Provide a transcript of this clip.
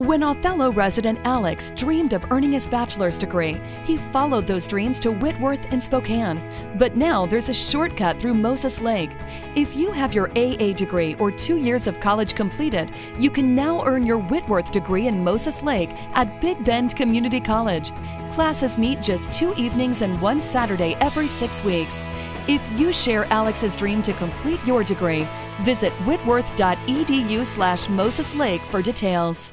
When Othello resident Alex dreamed of earning his bachelor's degree, he followed those dreams to Whitworth and Spokane. But now there's a shortcut through Moses Lake. If you have your AA degree or two years of college completed, you can now earn your Whitworth degree in Moses Lake at Big Bend Community College. Classes meet just two evenings and one Saturday every six weeks. If you share Alex's dream to complete your degree, visit whitworth.edu slash Moses Lake for details.